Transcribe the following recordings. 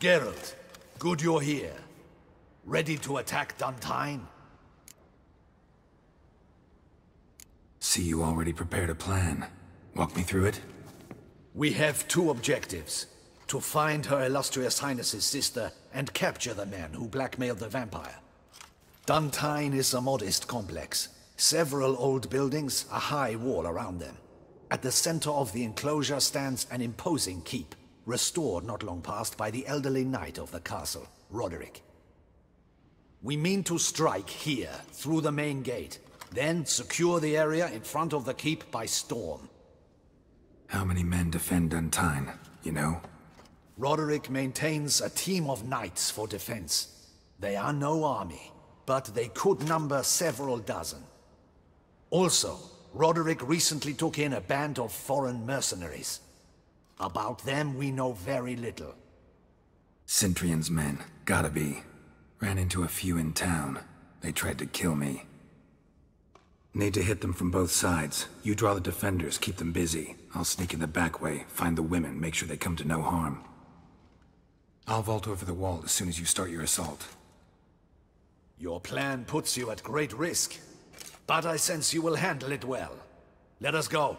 Geralt, good you're here. Ready to attack Dun Tynne? See you already prepared a plan. Walk me through it? We have two objectives. To find Her Illustrious Highness's sister and capture the man who blackmailed the vampire. Dun Tynne is a modest complex. Several old buildings, a high wall around them. At the center of the enclosure stands an imposing keep, restored not long past by the elderly knight of the castle, Roderick. We mean to strike here, through the main gate, then secure the area in front of the keep by storm. How many men defend Dun Tynne, you know? Roderick maintains a team of knights for defense. They are no army, but they could number several dozen. Also, Roderick recently took in a band of foreign mercenaries. About them we know very little. Cintrian's men, gotta be. Ran into a few in town. They tried to kill me. Need to hit them from both sides. You draw the defenders, keep them busy. I'll sneak in the back way, find the women, make sure they come to no harm. I'll vault over the wall as soon as you start your assault. Your plan puts you at great risk, but I sense you will handle it well. Let us go.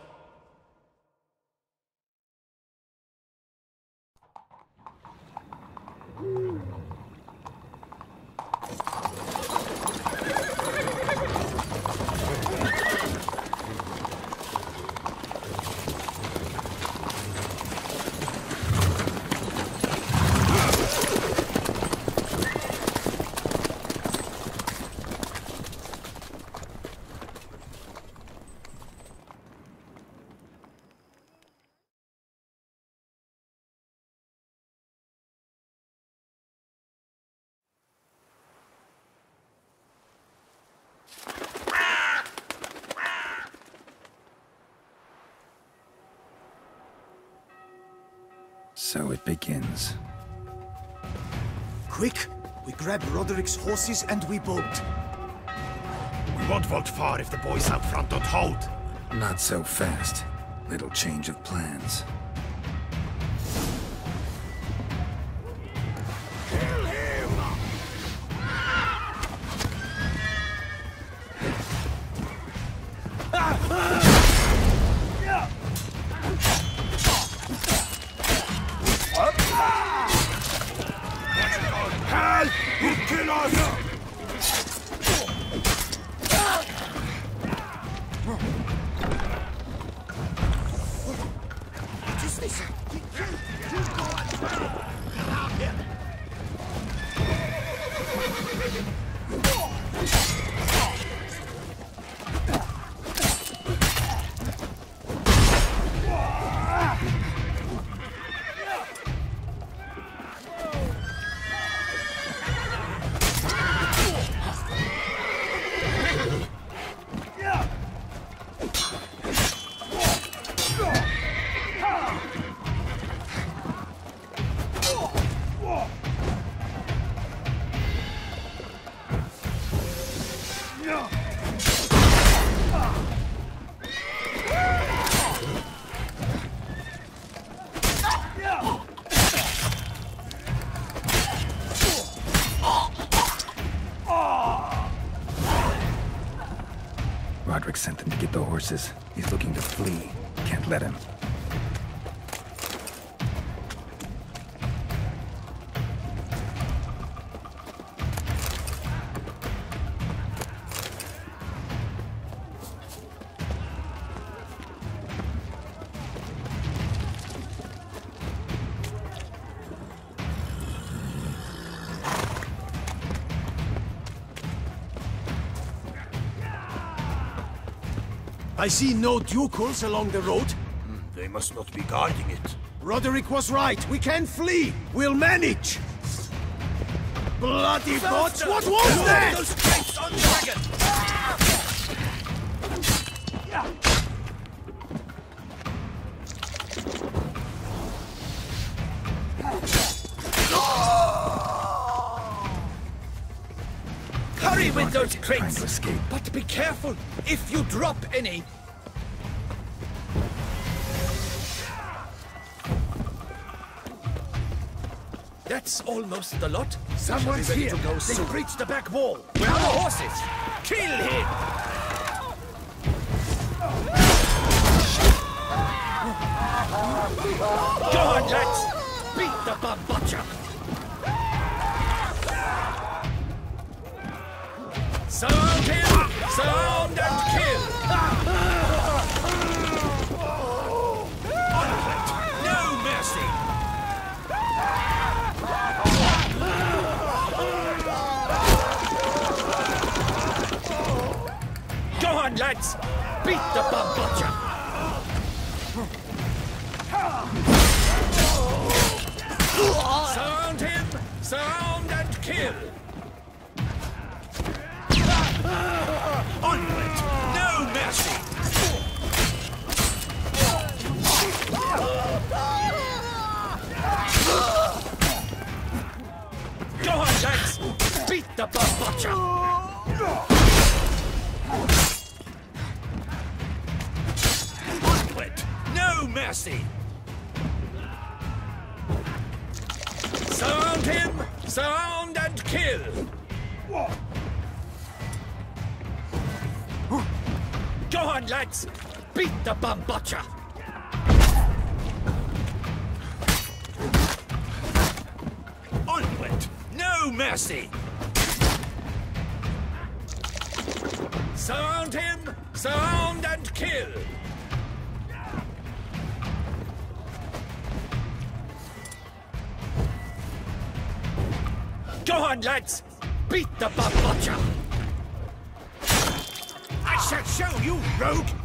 So it begins. Quick! We grab Roderick's horses and we bolt. We won't vault far if the boys out front don't hold. Not so fast. Little change of plans. Get I see no Ducals along the road. Hmm, they must not be guarding it. Roderick was right. We can flee. We'll manage. Bloody bots! What was that? Hurry with those crates! But be careful! If you drop any, That's almost the lot. Someone's here. To go They soon. breached the back wall. Where are the horses? Kill him! Go on, lads! Beat the bum butcher! Sound him! Sound and kill! No mercy! Go on, lads! Beat the bum butcher! Sound him! Sound butcher! Onward! No mercy! Sound him! Sound and kill! Go on, lads! Beat the bum butcher! Onward! No mercy! Sound him! Sound and kill! Go on, lads! Beat the butcher! I shall show you, rogue!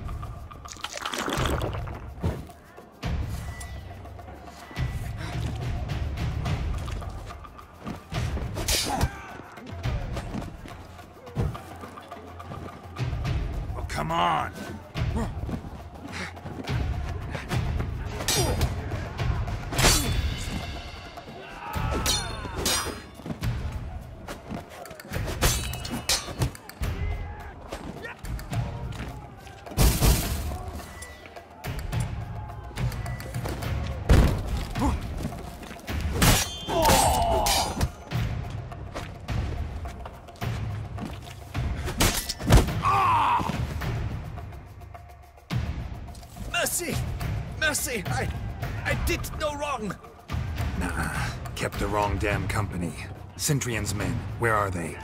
Damn company. Cintrian's men, where are they?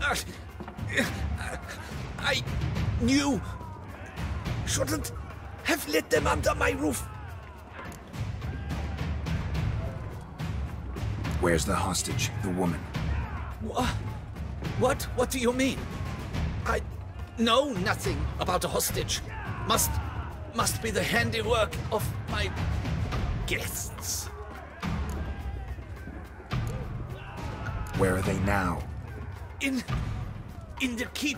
Uh, I knew... Shouldn't have let them under my roof. Where's the hostage, the woman? What? What? What do you mean? I know nothing about a hostage. Must must be the handiwork of my guests. Where are they now? In in the keep,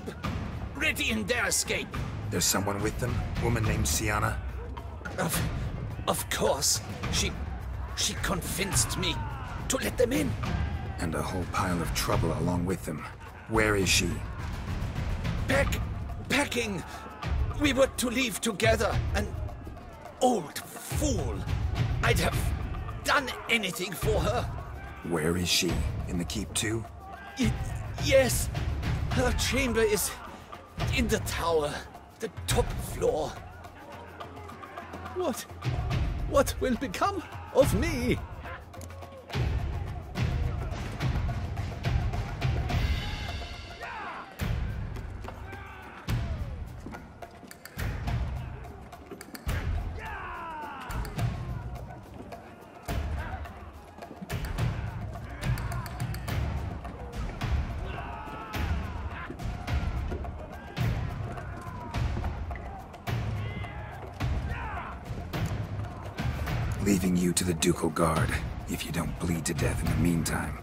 ready in their escape. There's someone with them? Woman named Syanna? Of of course, she she convinced me to let them in. And a whole pile of trouble along with them. Where is she? Pack packing. We were to leave together. An old fool. I'd have done anything for her. Where is she? In the keep too? Y- yes, her chamber is in the tower, the top floor. What? What will become of me? Ducal Guard, if you don't bleed to death in the meantime.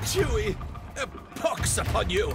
Chewie, a pox upon you!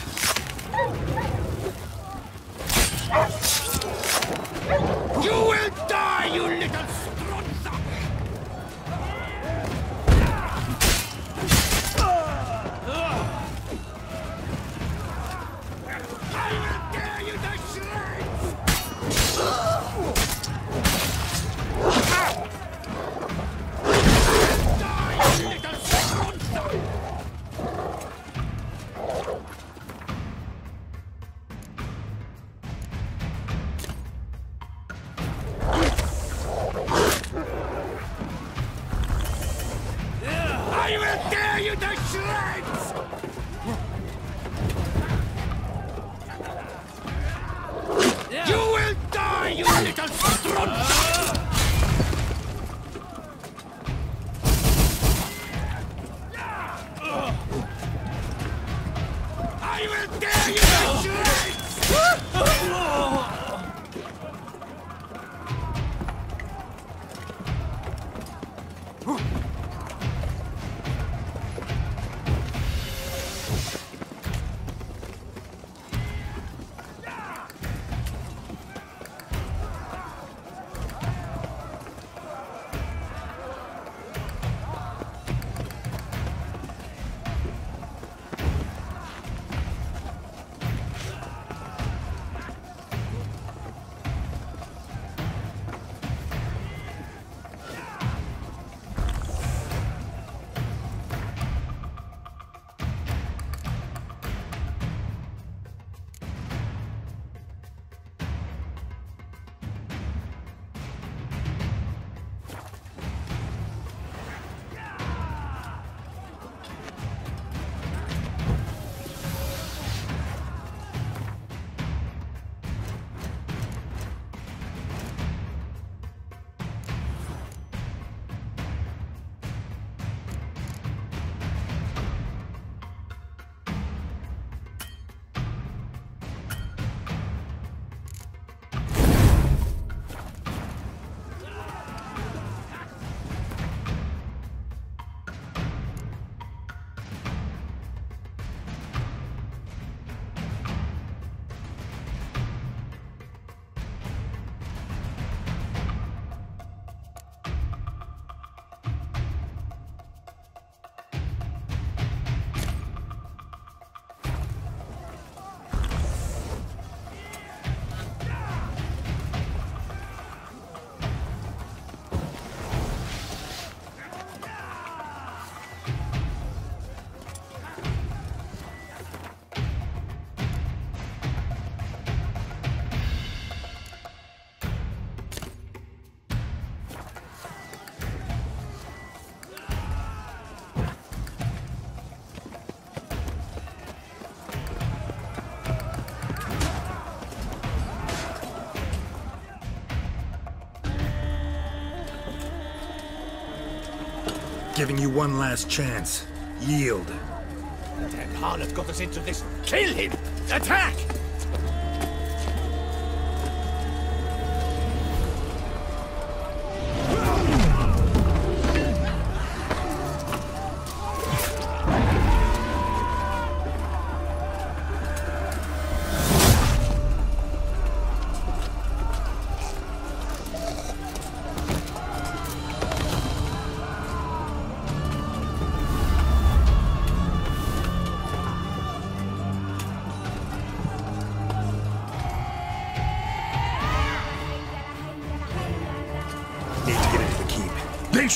giving you one last chance. Yield. That harlot got us into this. Kill him! Attack!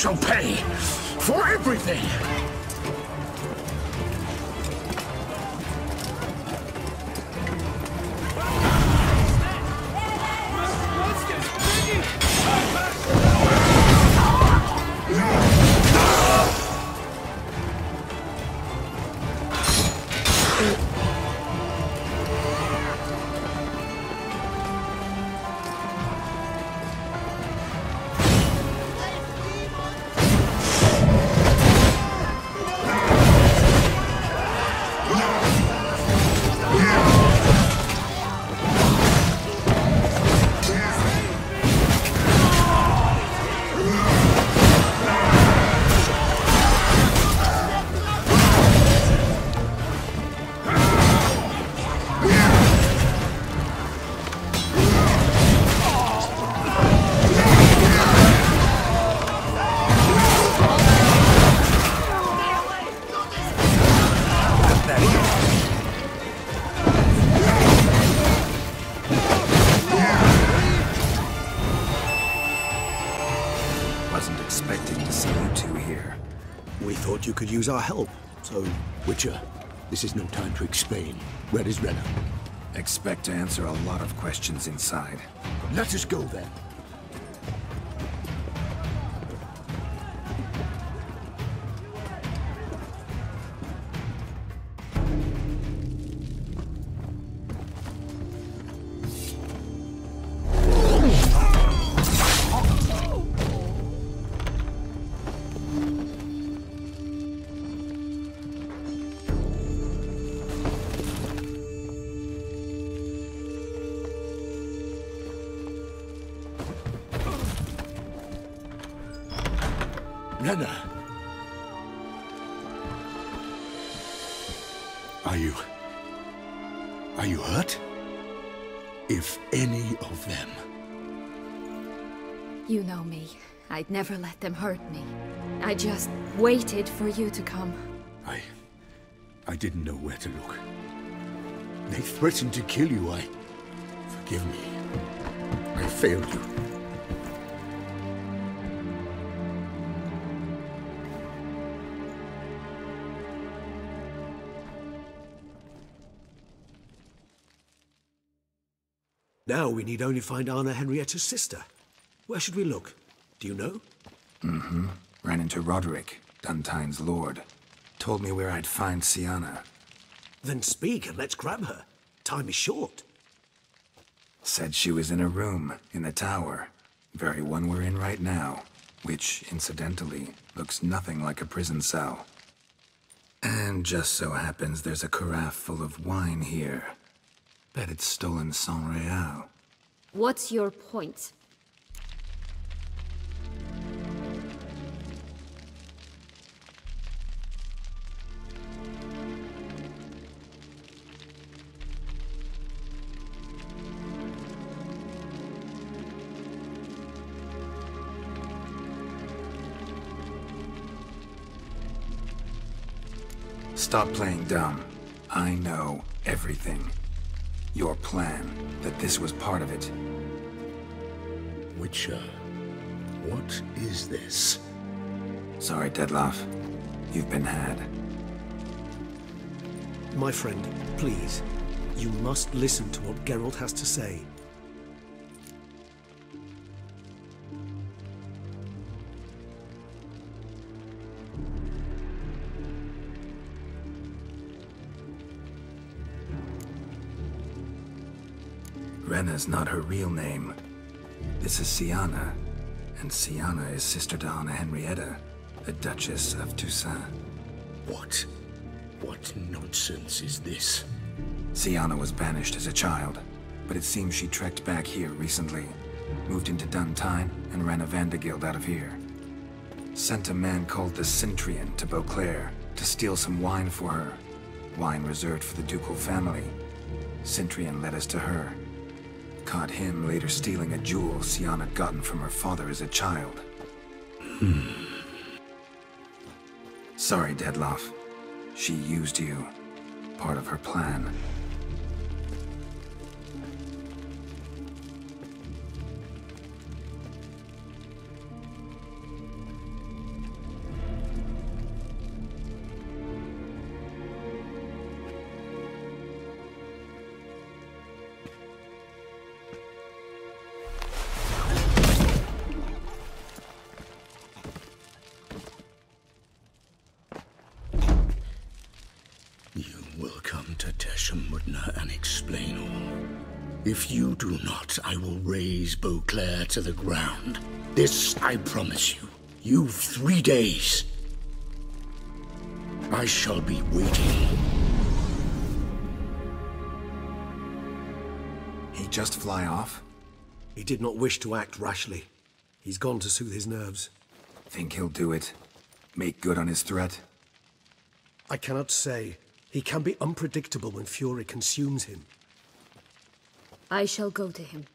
They shall use our help. So, Witcher, this is no time to explain. Red is Renner. Expect to answer a lot of questions inside. Let us go then. I'd never let them hurt me. I just waited for you to come. I... I didn't know where to look. They threatened to kill you, I... Forgive me. I failed you. Now we need only find Anna Henrietta's sister. Where should we look? Do you know? Mm-hmm. Ran into Roderick, Dun Tynne's lord. Told me where I'd find Syanna. Then speak and let's grab her. Time is short. Said she was in a room in the tower. Very one we're in right now. Which, incidentally, looks nothing like a prison cell. And just so happens there's a carafe full of wine here. Bet it's stolen Sangreal. What's your point? Stop playing dumb. I know everything. Your plan, that this was part of it. Witcher, what is this? Sorry, Dettlaff. You've been had. My friend, please. You must listen to what Geralt has to say. Rhena's not her real name. This is Syanna, and Syanna is sister to Anna Henrietta, the Duchess of Toussaint. What? What nonsense is this? Syanna was banished as a child, but it seems she trekked back here recently. Moved into Dun Tynne and ran a Vandergild out of here. Sent a man called the Cintrian to Beauclair to steal some wine for her. Wine reserved for the ducal family. Cintrian led us to her. Caught him later stealing a jewel Syanna had gotten from her father as a child. Hmm. Sorry, Dettlaff. She used you. Part of her plan. Beauclair to the ground. This I promise you. You've three days. I shall be waiting. He just fly off? He did not wish to act rashly. He's gone to soothe his nerves. Think he'll do it? Make good on his threat? I cannot say. He can be unpredictable when fury consumes him. I shall go to him.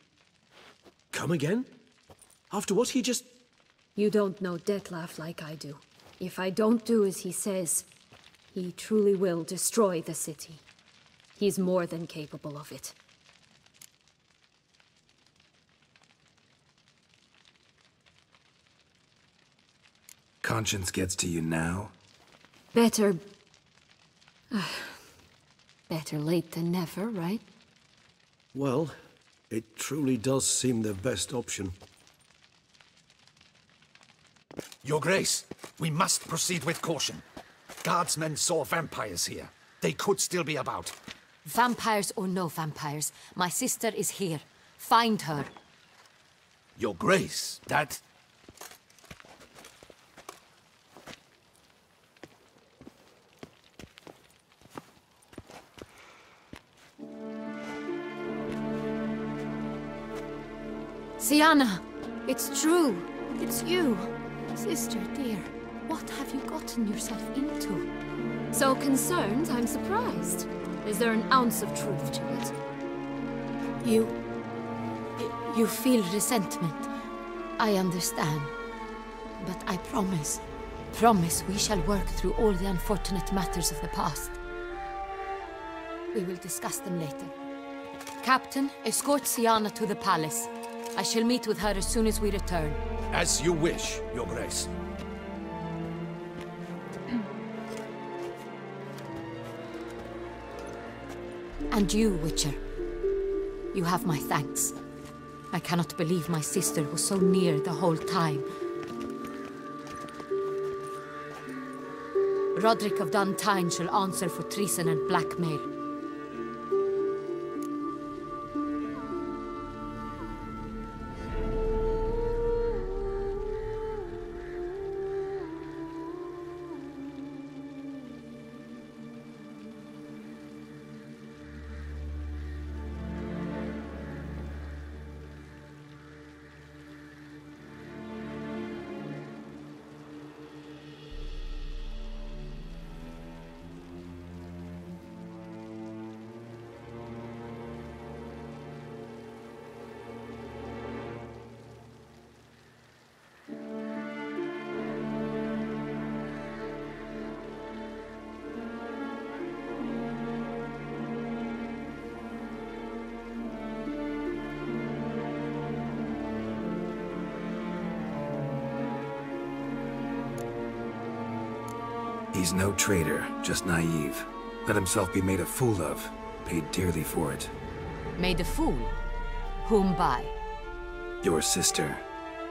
Come again? After what he just... You don't know Dettlaff like I do. If I don't do as he says, he truly will destroy the city. He's more than capable of it. Conscience gets to you now? Better... Better late than never, right? Well, it truly does seem the best option. Your Grace, we must proceed with caution. Guardsmen saw vampires here. They could still be about. Vampires or no vampires, my sister is here. Find her. Your Grace, that... Syanna! It's true! It's you! Sister dear, what have you gotten yourself into? So concerned, I'm surprised. Is there an ounce of truth to it? You... You feel resentment. I understand. But I promise, promise we shall work through all the unfortunate matters of the past. We will discuss them later. Captain, escort Syanna to the palace. I shall meet with her as soon as we return. As you wish, Your Grace. And you, Witcher. You have my thanks. I cannot believe my sister was so near the whole time. Roderick of Dun Tynne shall answer for treason and blackmail. Traitor, just naive. Let himself be made a fool of. Paid dearly for it. Made a fool? Whom by? Your sister.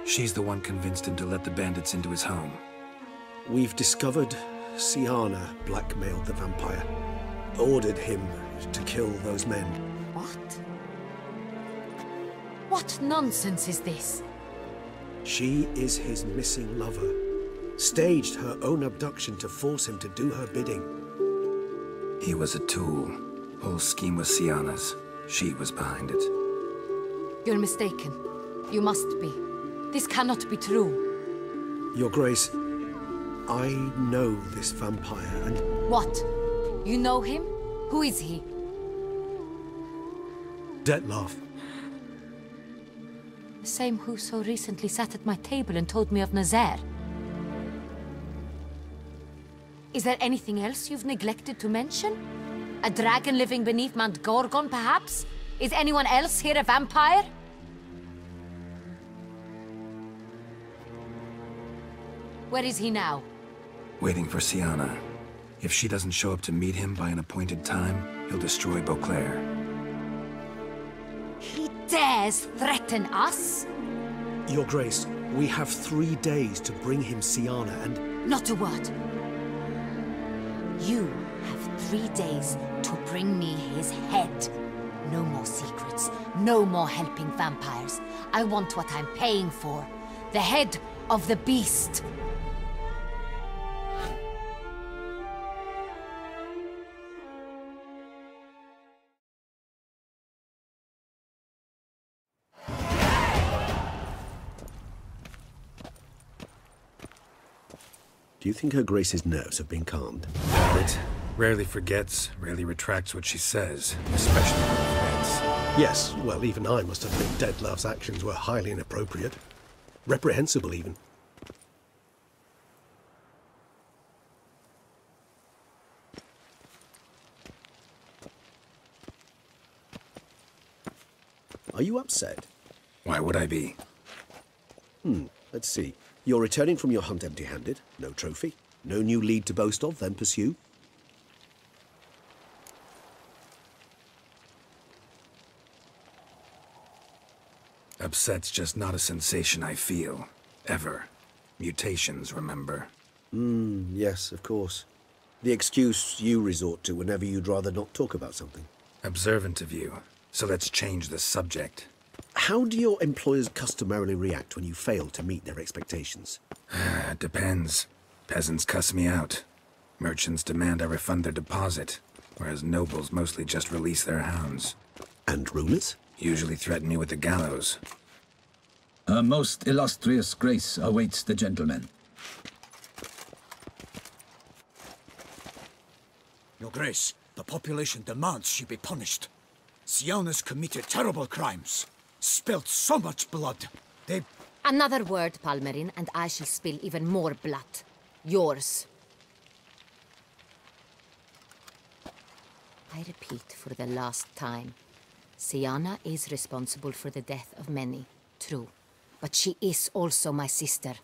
She's the one convinced him to let the bandits into his home. We've discovered Syanna blackmailed the vampire. Ordered him to kill those men. What? What nonsense is this? She is his missing lover. Staged her own abduction to force him to do her bidding. He was a tool. Whole scheme was Syanna's. She was behind it. You're mistaken. You must be. This cannot be true. Your Grace, I know this vampire and What? You know him? Who is he? Dettlaff. The same who so recently sat at my table and told me of Nazair. Is there anything else you've neglected to mention? A dragon living beneath Mount Gorgon, perhaps? Is anyone else here a vampire? Where is he now? Waiting for Syanna. If she doesn't show up to meet him by an appointed time, he'll destroy Beauclair. He dares threaten us? Your Grace, we have three days to bring him Syanna and... Not a word. You have three days to bring me his head. No more secrets, no more helping vampires. I want what I'm paying for. The head of the beast. Do you think Her Grace's nerves have been calmed? Rarely forgets, rarely retracts what she says, especially when offense. Yes, well, even I must admit Dettlaff's actions were highly inappropriate. Reprehensible, even. Are you upset? Why would I be? Hmm, let's see. You're returning from your hunt empty-handed. No trophy. No new lead to boast of, then pursue. Upset's just not a sensation I feel. Ever. Mutations, remember? Hmm, yes, of course. The excuse you resort to whenever you'd rather not talk about something. Observant of you. So let's change the subject. How do your employers customarily react when you fail to meet their expectations? depends. Peasants cuss me out. Merchants demand I refund their deposit, whereas nobles mostly just release their hounds. And rulers? Usually threaten me with the gallows. A most illustrious grace awaits the gentleman. Your Grace, the population demands she be punished. Syanna's committed terrible crimes. Spilt so much blood. They... Another word, Palmerin, and I shall spill even more blood. Yours. I repeat for the last time. Syanna is responsible for the death of many, true. But she is also my sister.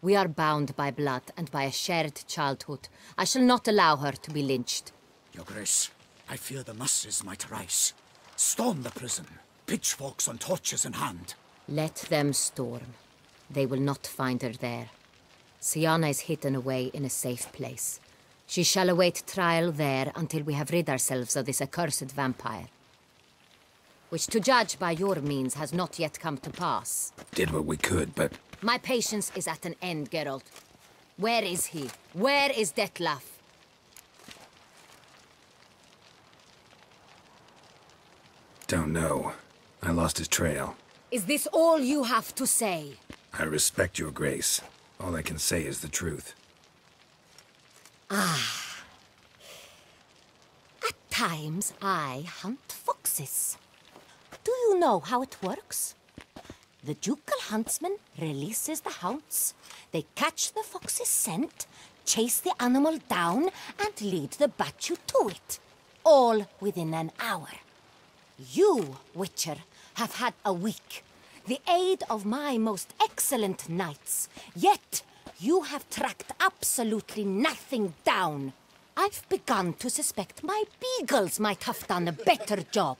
We are bound by blood and by a shared childhood. I shall not allow her to be lynched. Your Grace, I fear the masses might rise. Storm the prison, pitchforks and torches in hand. Let them storm. They will not find her there. Syanna is hidden away in a safe place. She shall await trial there until we have rid ourselves of this accursed vampire. Which, to judge by your means, has not yet come to pass. Did what we could, but... My patience is at an end, Geralt. Where is he? Where is Dettlaff? Don't know. I lost his trail. Is this all you have to say? I respect your grace. All I can say is the truth. Ah. At times, I hunt foxes. Do you know how it works? The ducal huntsman releases the hounds. They catch the fox's scent, chase the animal down, and lead the Bachu to it. All within an hour. You, Witcher, have had a week. The aid of my most excellent knights. Yet, you have tracked absolutely nothing down. I've begun to suspect my beagles might have done a better job.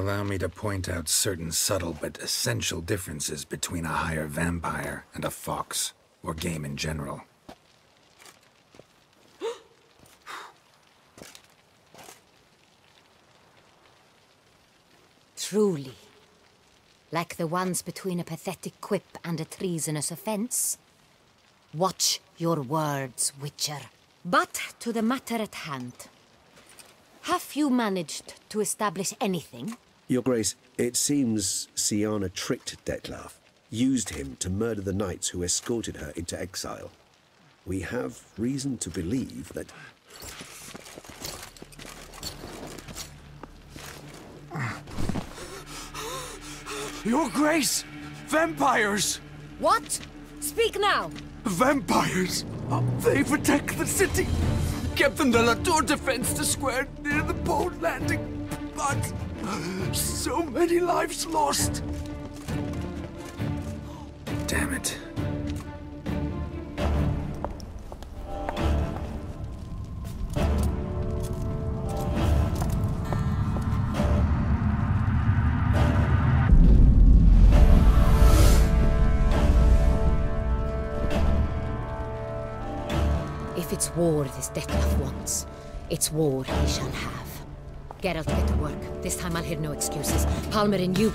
Allow me to point out certain subtle but essential differences between a higher vampire and a fox, or game in general. Truly. Like the ones between a pathetic quip and a treasonous offense. Watch your words, Witcher. But to the matter at hand. Have you managed to establish anything? Your Grace, it seems Syanna tricked Dettlaff, used him to murder the knights who escorted her into exile. We have reason to believe that... Your Grace! Vampires! What? Speak now! Vampires! They protect the city. Captain de la Tour defends the square near the boat landing. But so many lives lost. Damn it. If it's war this Dettlaff wants, it's war he shall have. Geralt, get to work. This time I'll hear no excuses. Palmer and you...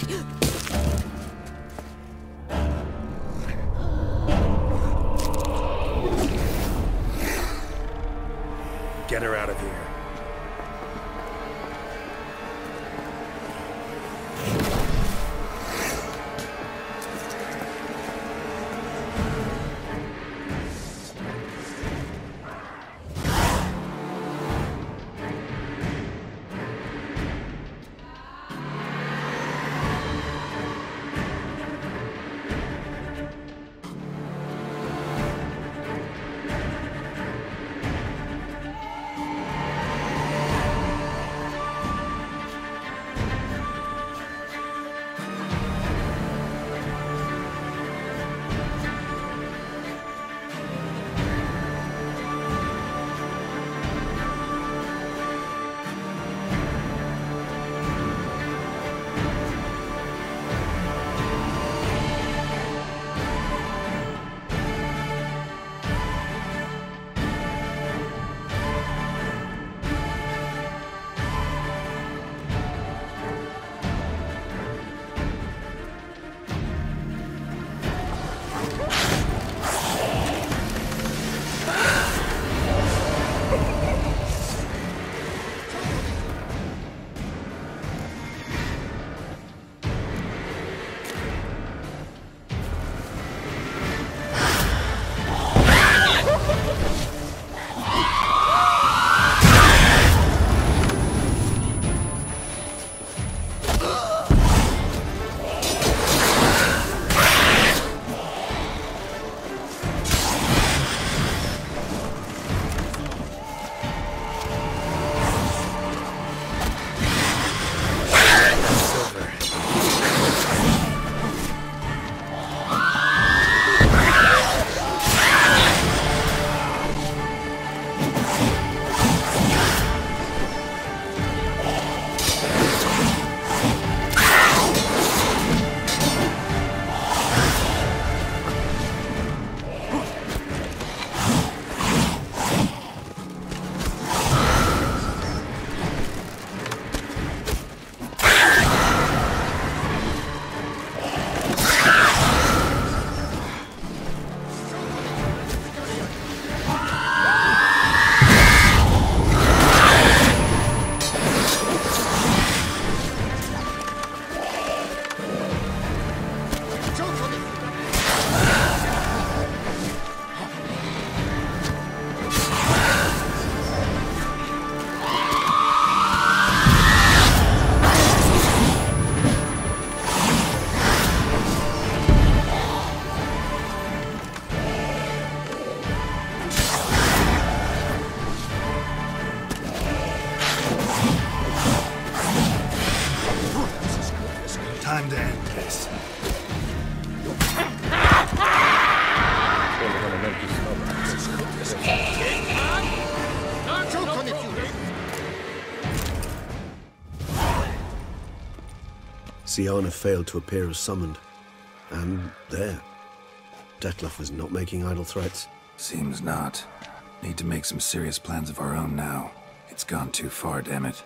Syanna failed to appear as summoned. And there. Dettlaff was not making idle threats. Seems not. Need to make some serious plans of our own now. It's gone too far, damn it.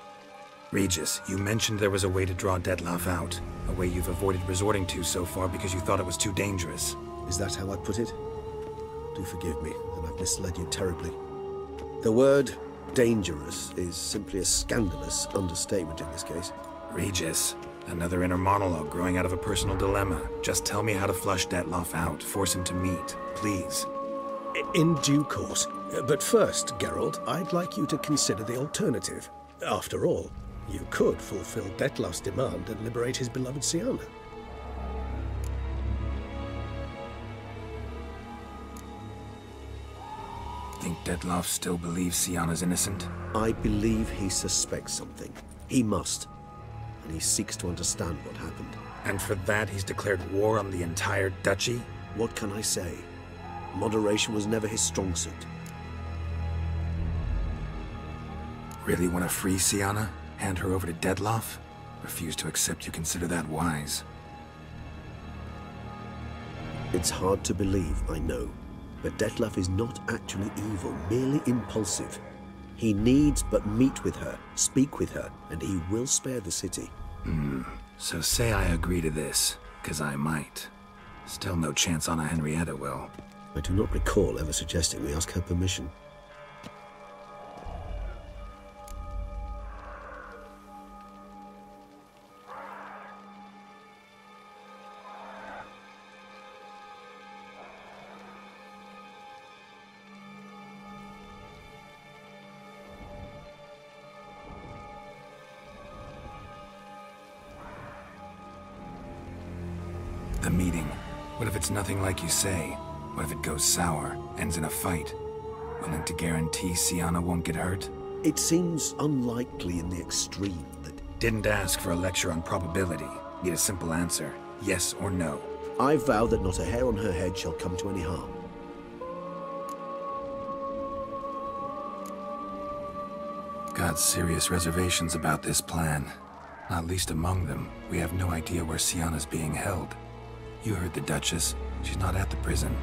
Regis, you mentioned there was a way to draw Dettlaff out. A way you've avoided resorting to so far because you thought it was too dangerous. Is that how I put it? Do forgive me that I've misled you terribly. The word dangerous is simply a scandalous understatement in this case. Regis, another inner monologue growing out of a personal dilemma. Just tell me how to flush Dettlaff out, force him to meet, please. In due course. But first, Geralt, I'd like you to consider the alternative. After all, you could fulfill Dettlaff's demand and liberate his beloved Syanna. Think Detloff still believes Syanna's innocent? I believe he suspects something. He must. And he seeks to understand what happened. And for that, he's declared war on the entire duchy? What can I say? Moderation was never his strong suit. Really want to free Syanna? Hand her over to Dettlaff? Refuse to accept you consider that wise. It's hard to believe, I know. But Dettlaff is not actually evil, merely impulsive. He needs but meet with her, speak with her, and he will spare the city. Hmm. So say I agree to this, because I might. Still no chance Anna Henrietta will. I do not recall ever suggesting we ask her permission. Like you say? What if it goes sour, ends in a fight? Willing to guarantee Syanna won't get hurt? It seems unlikely in the extreme that... Didn't ask for a lecture on probability. Need a simple answer. Yes or no. I vow that not a hair on her head shall come to any harm. Got serious reservations about this plan. Not least among them, we have no idea where Syanna's being held. You heard the Duchess. She's not at the prison.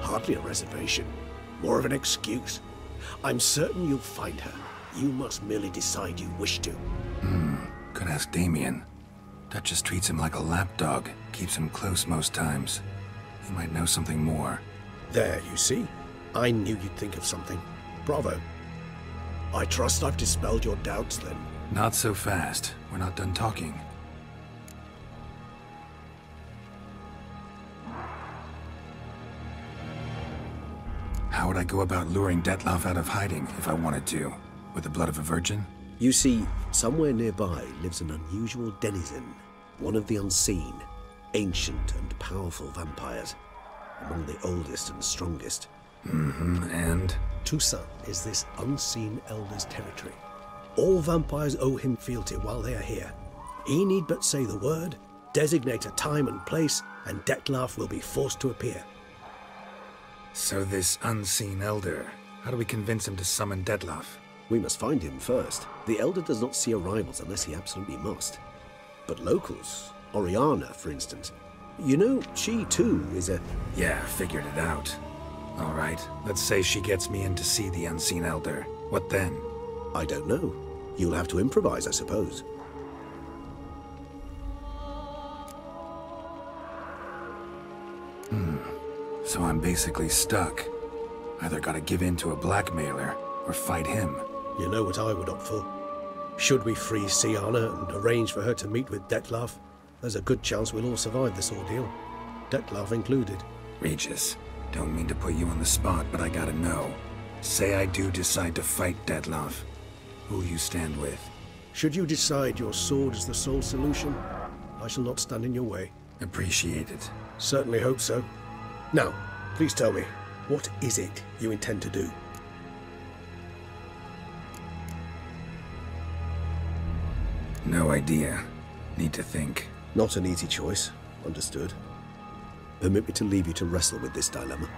Hardly a reservation. More of an excuse. I'm certain you'll find her. You must merely decide you wish to. Hmm. Could ask Damien. Duchess treats him like a lapdog. Keeps him close most times. He might know something more. There, you see? I knew you'd think of something. Bravo. I trust I've dispelled your doubts, then. Not so fast. We're not done talking. I go about luring Dettlaff out of hiding if I wanted to? With the blood of a virgin? You see, somewhere nearby lives an unusual denizen, one of the unseen, ancient and powerful vampires, among the oldest and strongest. Mm-hmm, and? Toussaint is this unseen elder's territory. All vampires owe him fealty while they are here. He need but say the word, designate a time and place, and Dettlaff will be forced to appear. So this unseen elder, how do we convince him to summon Dettlaff? We must find him first. The Elder does not see arrivals unless he absolutely must. But locals, Oriana, for instance, you know, she too is a... Yeah, figured it out. All right, let's say she gets me in to see the Unseen Elder. What then? I don't know. You'll have to improvise, I suppose. Hmm. So I'm basically stuck. Either gotta give in to a blackmailer, or fight him. You know what I would opt for. Should we free Syanna and arrange for her to meet with Dettlaff, there's a good chance we'll all survive this ordeal. Dettlaff included. Regis, don't mean to put you on the spot, but I gotta know. Say I do decide to fight Dettlaff. Who you stand with? Should you decide your sword is the sole solution, I shall not stand in your way. Appreciate it. Certainly hope so. Now, please tell me, what is it you intend to do? No idea. Need to think. Not an easy choice. Understood. Permit me to leave you to wrestle with this dilemma.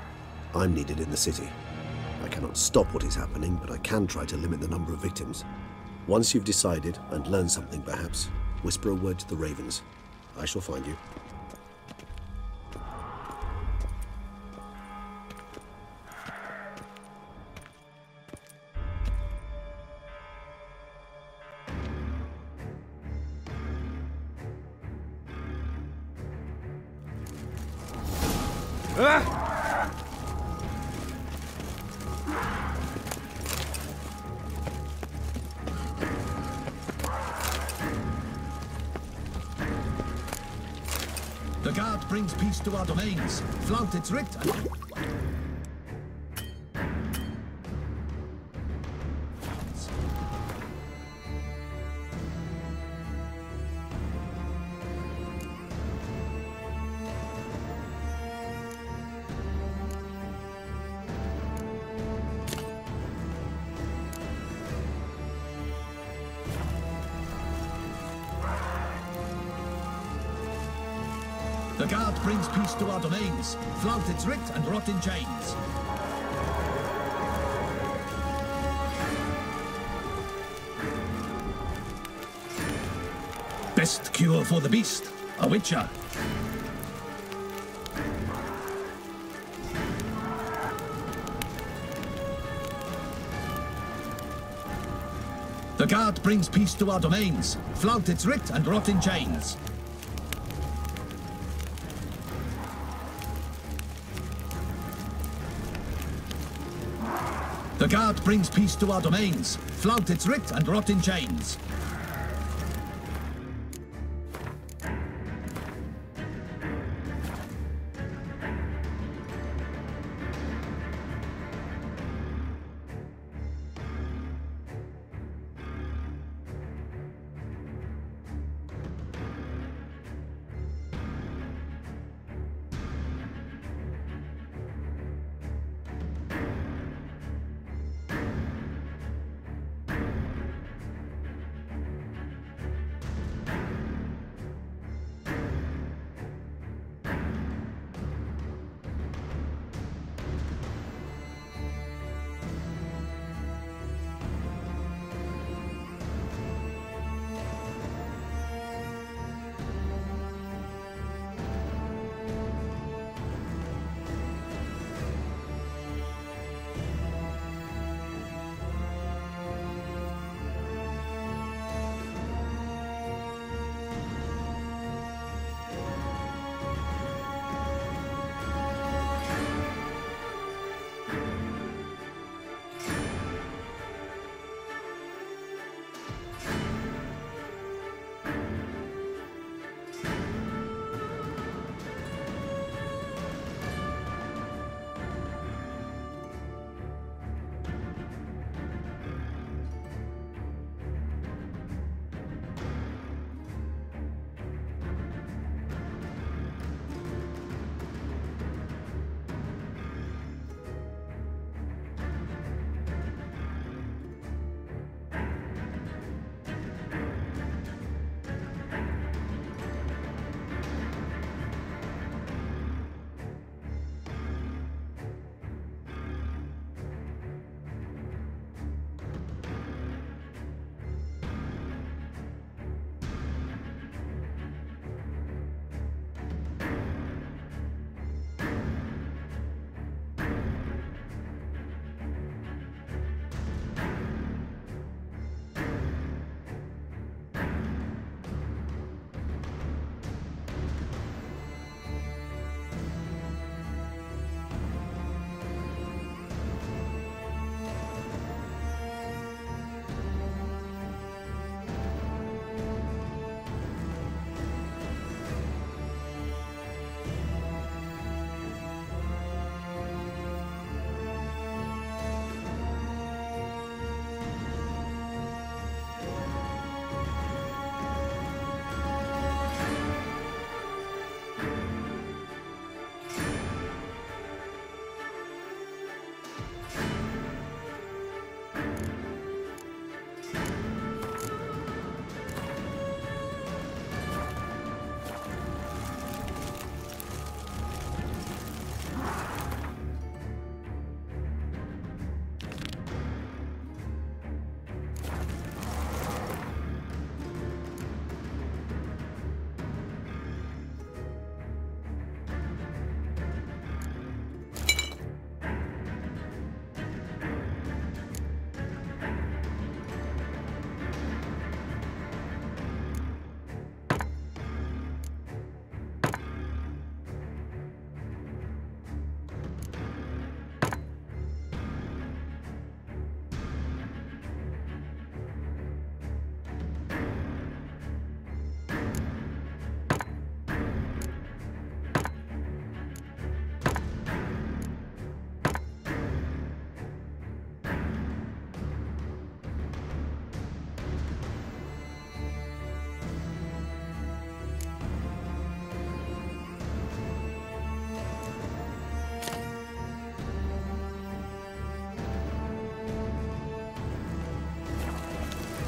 I'm needed in the city. I cannot stop what is happening, but I can try to limit the number of victims. Once you've decided, and learned something perhaps, whisper a word to the Ravens. I shall find you. Its writ. To. Flout its writ and rot in chains. Best cure for the beast. A witcher. The guard brings peace to our domains. Flout its writ and rot in chains. The guard brings peace to our domains. Flout its writ and rot in chains.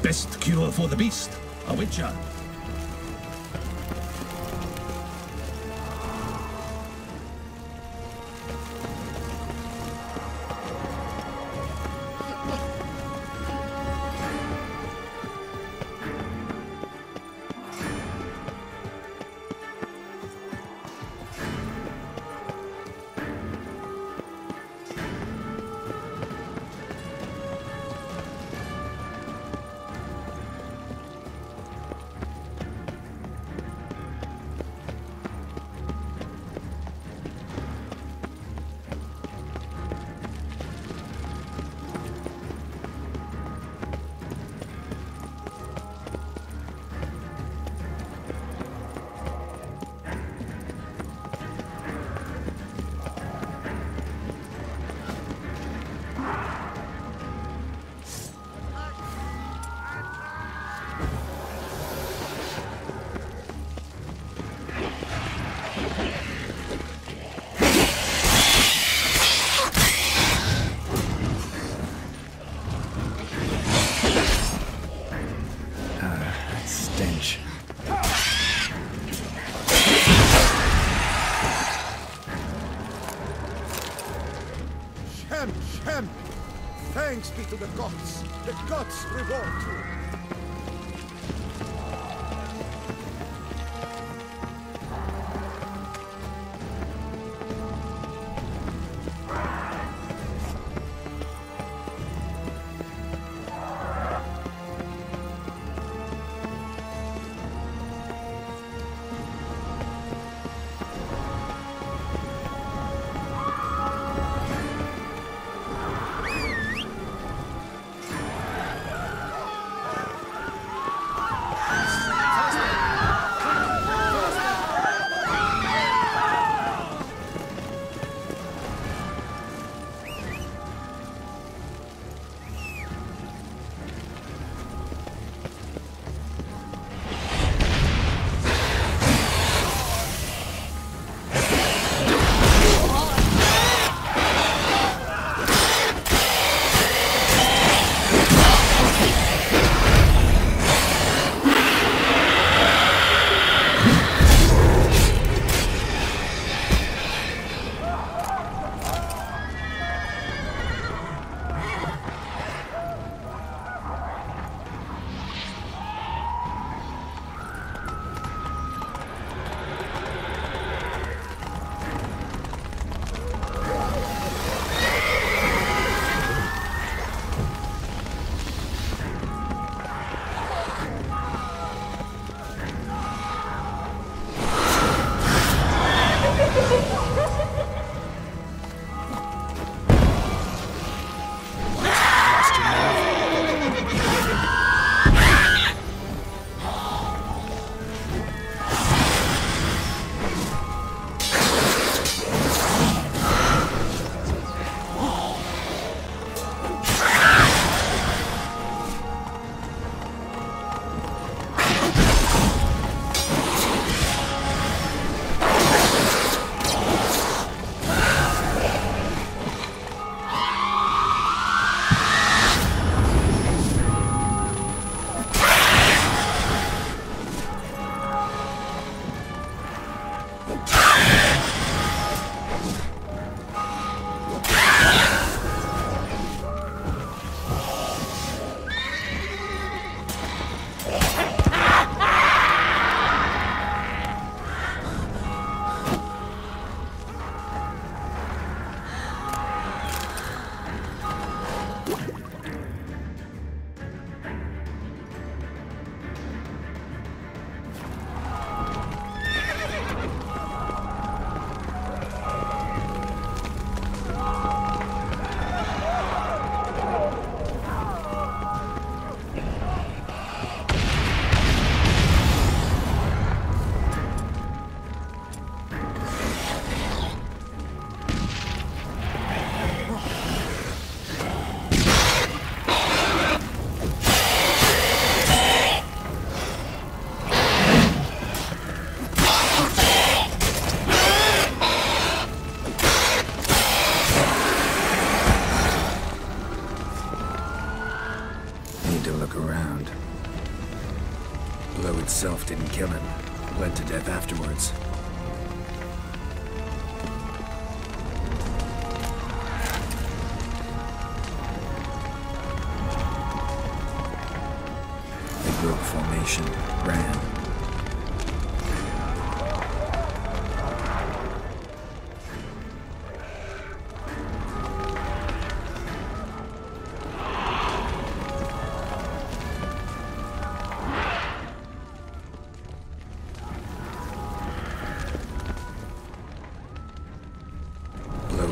Best cure for the beast. A witcher. the gods. The gods reward.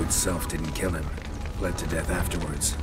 itself didn't kill him. Bled to death afterwards.